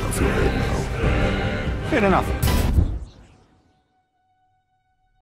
enough. You're now. Good enough.